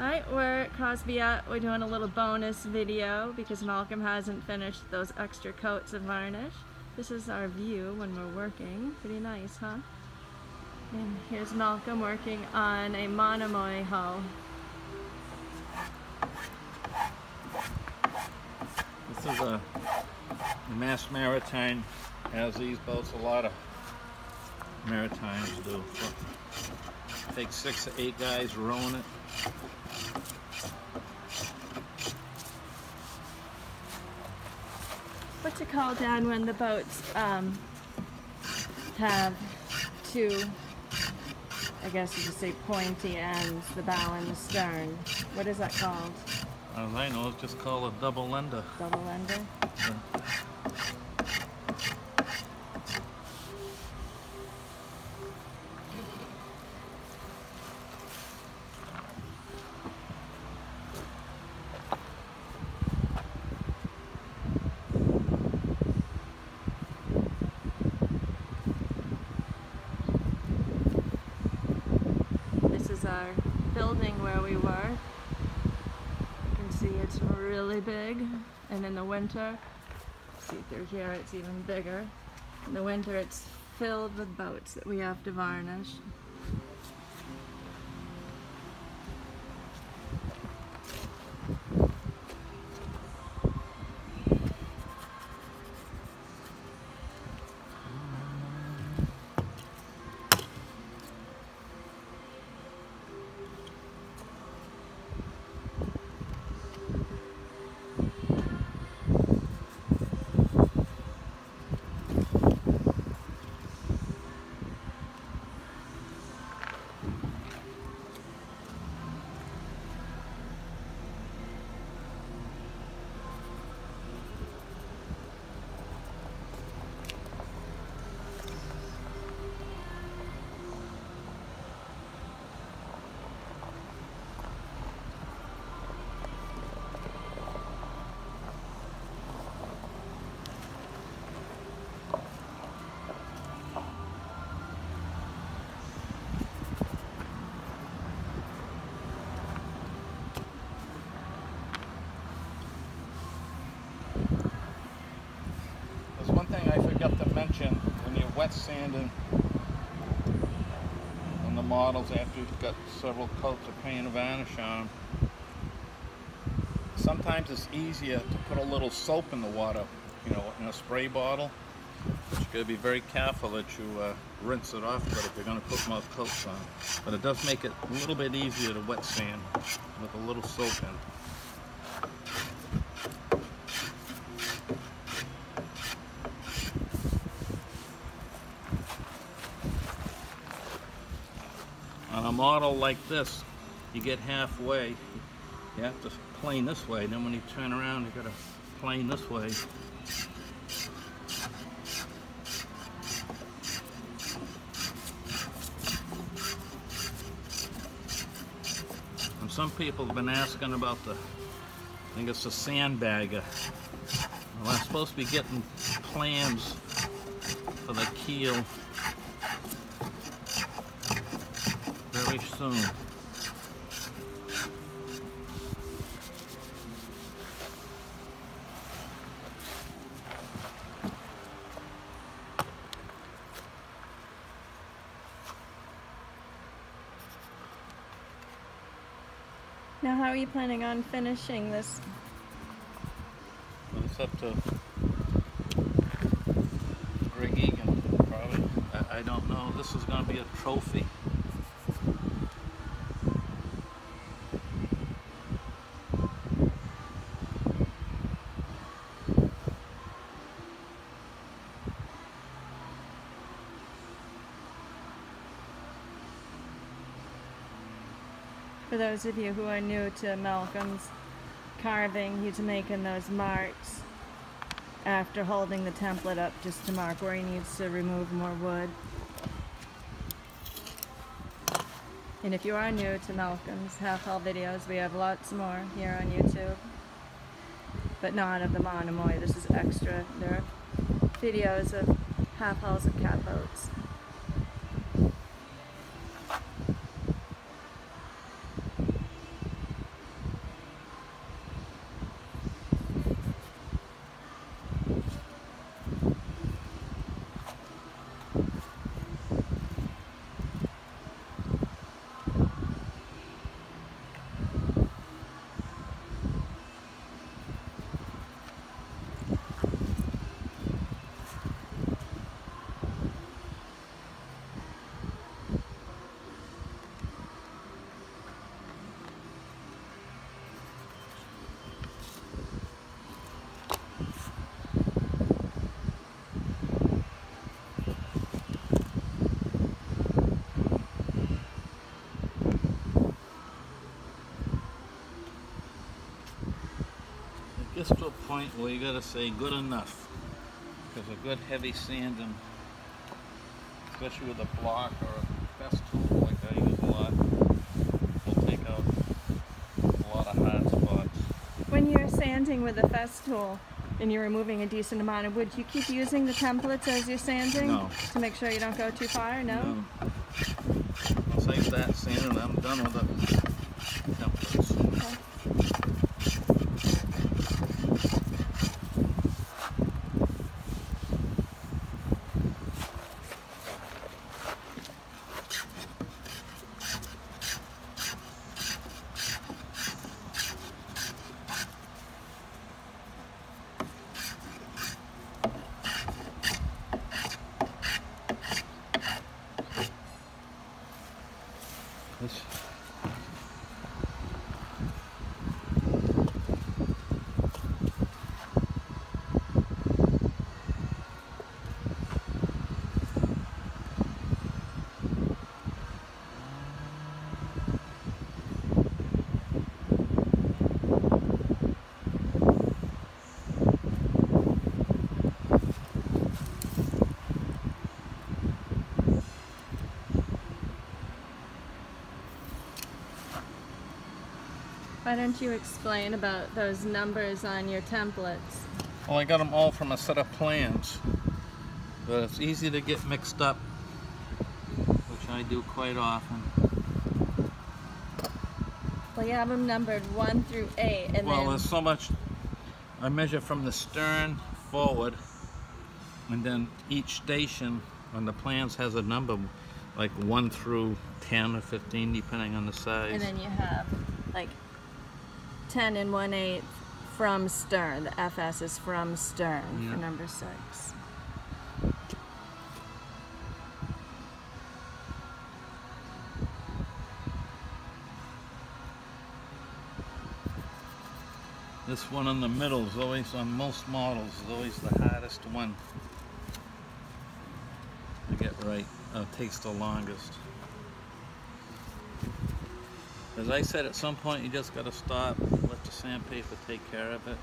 Alright, we're at Crosby Yacht. We're doing a little bonus video because Malcolm hasn't finished those extra coats of varnish. This is our view when we're working. Pretty nice, huh? And here's Malcolm working on a monomoy hull. This is a Mass Maritime has these boats. A lot of maritimes do. Take six to eight guys rowing it. What's call down when the boats um, have two, I guess you could say pointy ends, the bow and the stern? What is that called? I know, it's just call a double ender. Double ender? Yeah. This is our building where we were. You can see it's really big. And in the winter, see through here, it's even bigger. In the winter, it's filled with boats that we have to varnish. Wet sanding on the models after you've got several coats of paint and varnish on 'em, Sometimes it's easier to put a little soap in the water, you know, in a spray bottle. But you gotta be very careful that you uh, rinse it off but if you're gonna put more coats on. But it does make it a little bit easier to wet sand with a little soap in. On a model like this, you get halfway, you have to plane this way, then when you turn around, you gotta plane this way. And some people have been asking about the, I think it's a sandbagger. Well, I'm supposed to be getting plans for the keel very soon. Now, how are you planning on finishing this? Well, it's up to Greg Egan, probably. I, I don't know. This is going to be a trophy. Those of you who are new to Malcolm's carving, he's making those marks after holding the template up just to mark where he needs to remove more wood. And if you are new to Malcolm's half hull videos, we have lots more here on YouTube. But not of the Monomoy, this is extra. There are videos of half hulls of catboats. Gets to a point where you gotta say good enough. Because a good heavy sanding, especially with a block or a Festool like I use a lot, will take out a lot of hard spots. When you're sanding with a Festool and you're removing a decent amount of wood, you keep using the templates as you're sanding No. to make sure you don't go too far? No? Um, Once I start sanding, I'm done with the templates. Okay. This, Why don't you explain about those numbers on your templates? well, I got them all from a set of plans, but it's easy to get mixed up, which I do quite often. Well, you have them numbered 1 through 8, and well, then there's so much. I measure from the stern forward, and then each station on the plans has a number, like one through ten or fifteen, depending on the size. and then you have like 10 and 1 8 from stern. The FS is from stern Yeah. for number 6. This one in the middle is always on most models is always the hardest one to get right. Uh, takes the longest. As I said, at some point you just got to stop, sandpaper take care of it.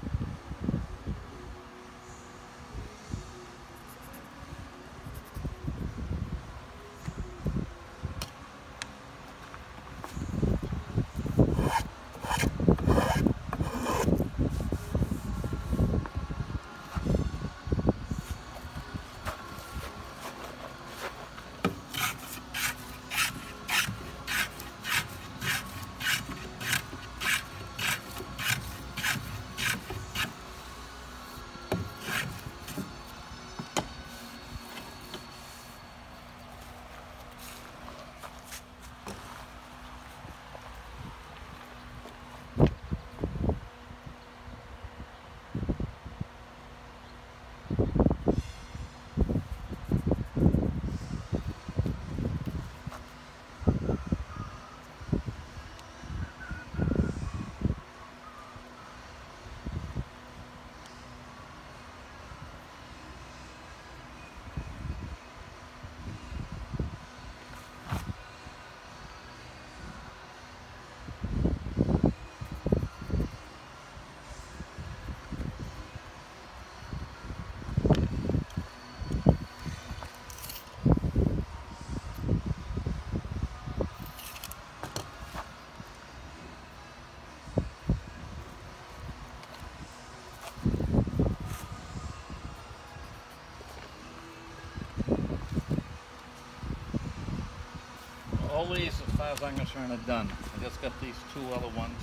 All these, as far as I'm concerned, are done. I just got these two other ones.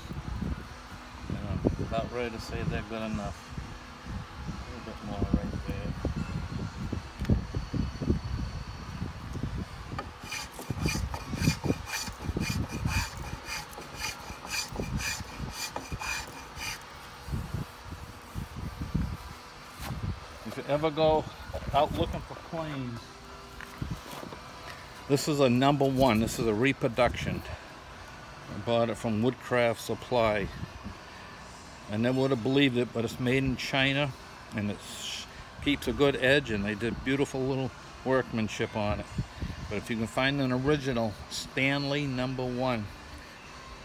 And I'm about ready to say they're good enough. A little bit more right there. If you ever go out looking for planes, this is a number one. This is a reproduction. I bought it from Woodcraft Supply. I never would have believed it, but it's made in China and it keeps a good edge and they did beautiful little workmanship on it. But if you can find an original Stanley number one,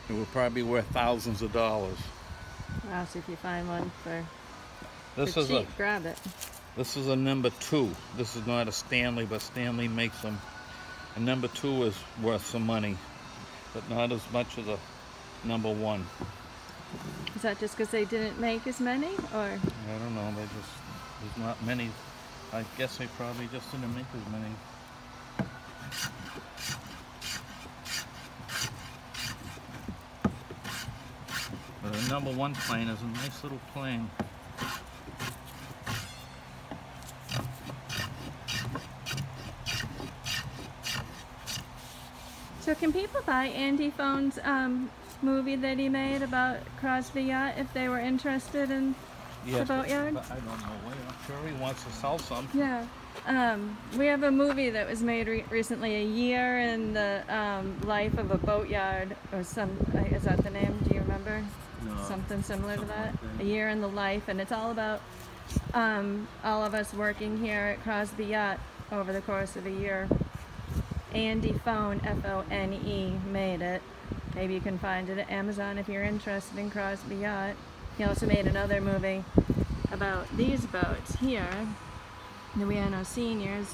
it would probably be worth thousands of dollars. Wow, so if you find one for This For is a grab it. this is a number two. This is not a Stanley, but Stanley makes them. And number two is worth some money, but not as much as a number one. Is that just because they didn't make as many, or I don't know. They just there's not many. I guess they probably just didn't make as many. But a number one plane is a nice little plane. Can people buy Andy Fone's um, movie that he made about Crosby Yacht if they were interested in? Yes, but- boatyard? but I don't know. I'm sure he wants to sell some. Yeah. Um, we have a movie that was made re- recently, A Year in the um, Life of a Boatyard, or some, is that the name? Do you remember? No. Something similar to that? like that. A Year in the Life, and it's all about um, all of us working here at Crosby Yacht over the course of a year. Andy Fone, F O N E, made it. Maybe you can find it at Amazon if you're interested in Crosby Yacht. He also made another movie about these boats here, the Wianno Seniors,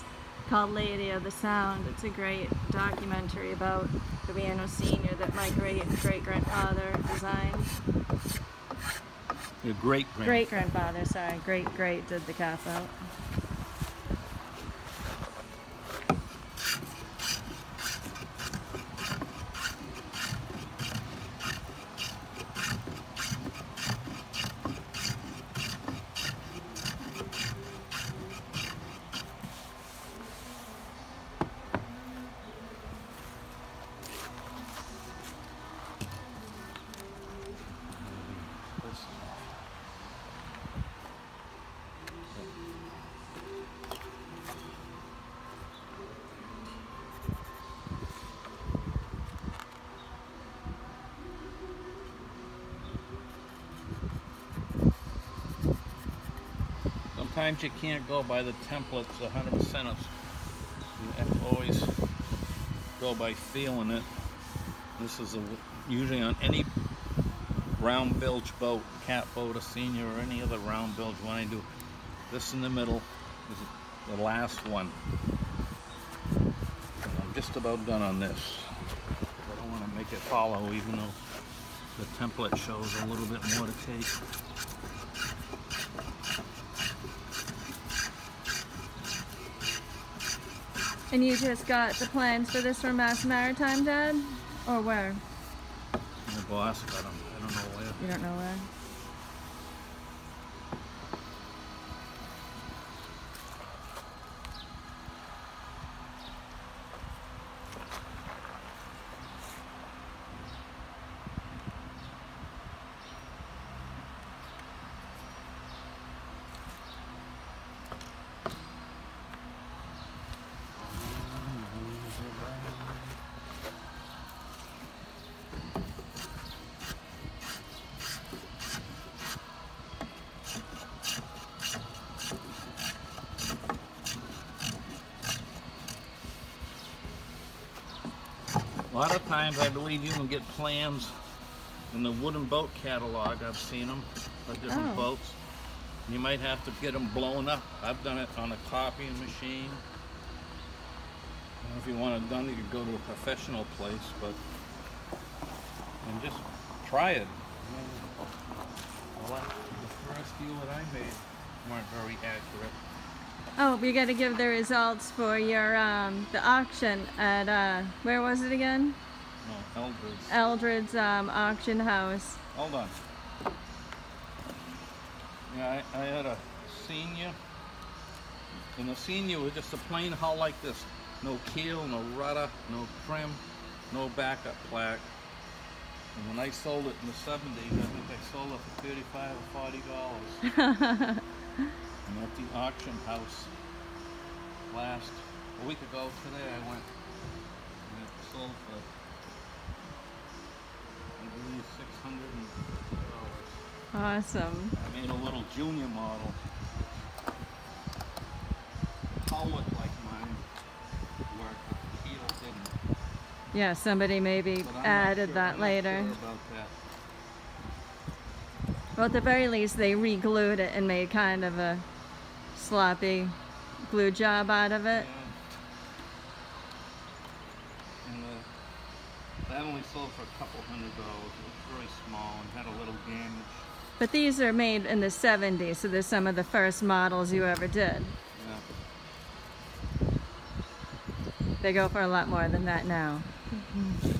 called Lady of the Sound. It's a great documentary about the Wianno Senior that my great great grandfather designed. Your great grand. Great grandfather, sorry, great great did the calf out. Sometimes you can't go by the templates 100% of you have to always go by feeling it. This is a, usually on any round bilge boat, cat boat, a senior, or any other round bilge. When I do this in the middle is the last one. And I'm just about done on this. I don't want to make it hollow, even though the template shows a little bit more to take. And you just got the plans for this from Mass Maritime, Dad? Or where? My boss got them. I don't know where. You don't know where. A lot of times, I believe you can get plans in the wooden boat catalog. I've seen them for different Oh. boats. You might have to get them blown up. I've done it on a copying machine. If you want it done, you could go to a professional place, but and just try it. I a lot- the first few that I made weren't very accurate. Oh, we got to give the results for your um, the auction at uh, where was it again? No, Eldred's. Eldred's um, auction house. Hold on. Yeah, I, I had a senior, and the senior was just a plain hull like this. No keel, no rudder, no trim, no backup plaque. And when I sold it in the 70s, I think I sold it for 35 or 40 and at the auction house last, a week ago today, I went and it sold for, I believe, 600 dollars. Awesome. I made a little junior model. Looked like mine, where the keel didn't. Yeah, somebody maybe added sure- that I'm later. sure about that. Well, at the very least, they re-glued it and made kind of a sloppy glue job out of it. Yeah. And uh, that only sold for a couple hundred dollars. It was very small and had a little damage. But these are made in the 70s, so they're some of the first models you ever did. Yeah. They go for a lot more than that now. And After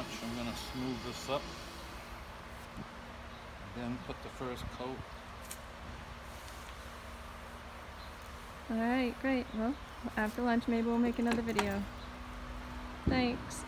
I'm gonna smooth this up. Then put the first coat. All right, great. Well, after lunch, maybe we'll make another video. Thanks.